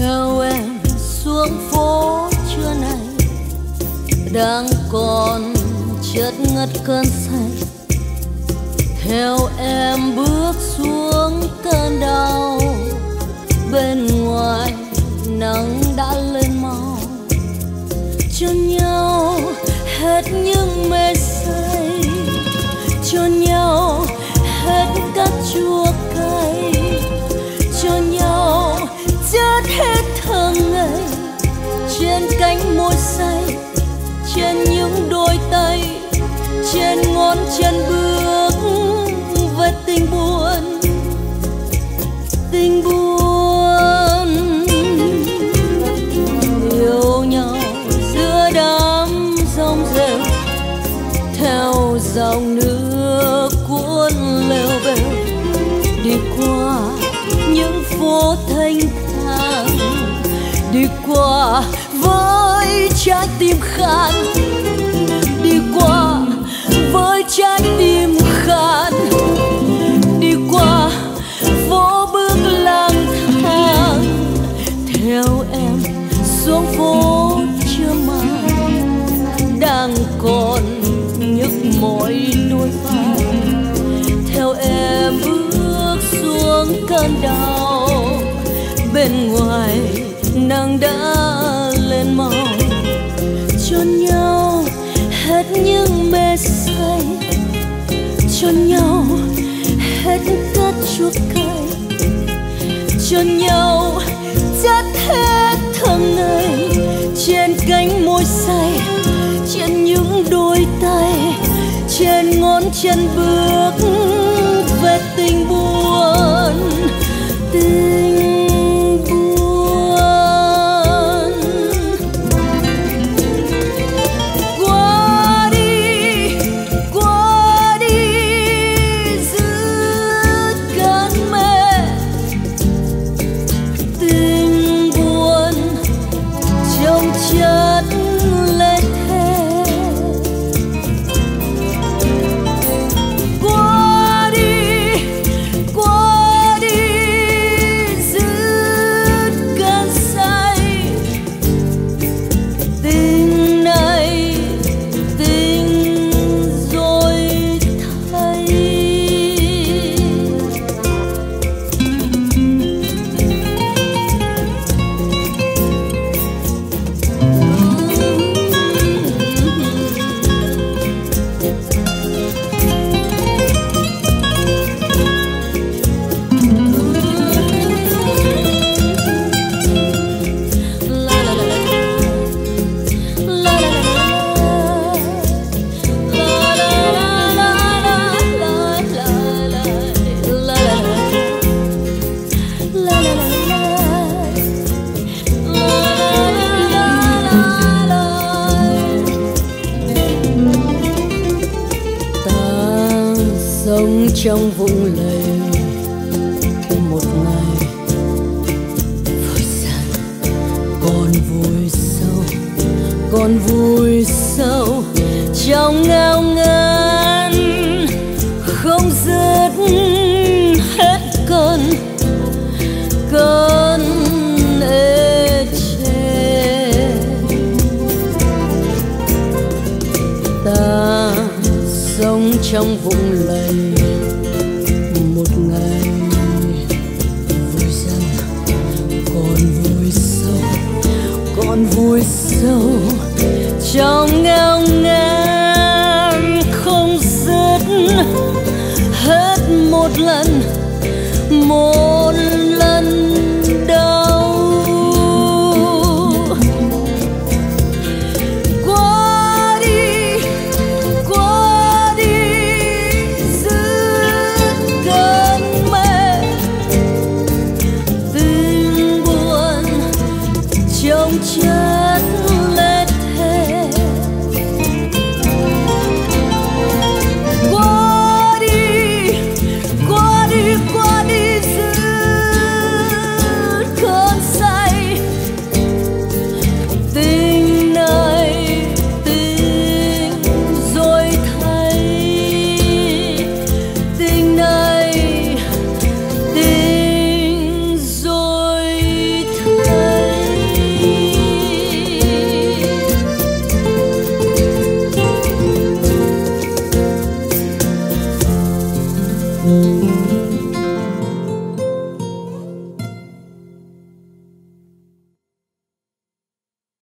theo em xuống phố trưa này đang còn chất ngất cơn say. Theo em bước xuống cơn đau, bên ngoài nắng đã lên màu cho nhau hết những mê say, cho nhau hết các chua chân bước về tình buồn tình buồn yêu nhau giữa đám sông rêu, theo dòng nước cuốn lều bèo đi qua những phố thanh thang, đi qua với trái tim khát cơn đau. Bên ngoài nắng đã lên màu. Cho nhau hết những mê say. Cho nhau hết cát chuốc cay. Cho nhau chết hết thầm ngây trên cánh môi say, trên những đôi tay, trên ngón chân bước. Trong sống trong vũng lầy. Một ngày, vui dần còn vui sâu còn vui sâu. Trong ngao ngơ sống trong vũng lầy. Một ngày vui dần còn vui sâu còn vui sâu.